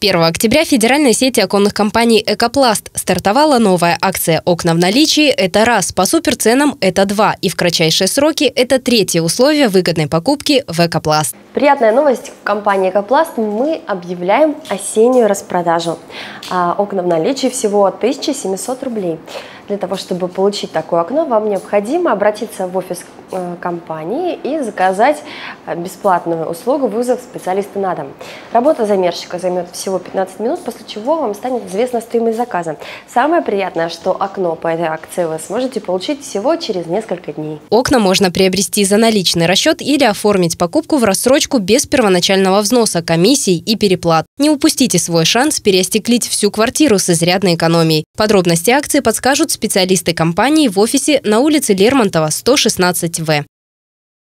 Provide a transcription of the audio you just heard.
1 октября федеральной сети оконных компаний «Экопласт» стартовала новая акция «Окна в наличии» – это раз, по суперценам – это два, и в кратчайшие сроки – это третье условие выгодной покупки в «Экопласт». Приятная новость. В компании «Экопласт» мы объявляем осеннюю распродажу. А окна в наличии всего 1700 рублей. Для того, чтобы получить такое окно, вам необходимо обратиться в офис э, компании и заказать э, бесплатную услугу вызов специалиста на дом. Работа замерщика займет всего 15 минут, после чего вам станет известна стоимость заказа. Самое приятное, что окно по этой акции вы сможете получить всего через несколько дней. Окна можно приобрести за наличный расчет или оформить покупку в рассрочку без первоначального взноса, комиссий и переплат. Не упустите свой шанс переостеклить всю квартиру с изрядной экономией. Подробности акции подскажут специалисты компании в офисе на улице Лермонтова, 116В.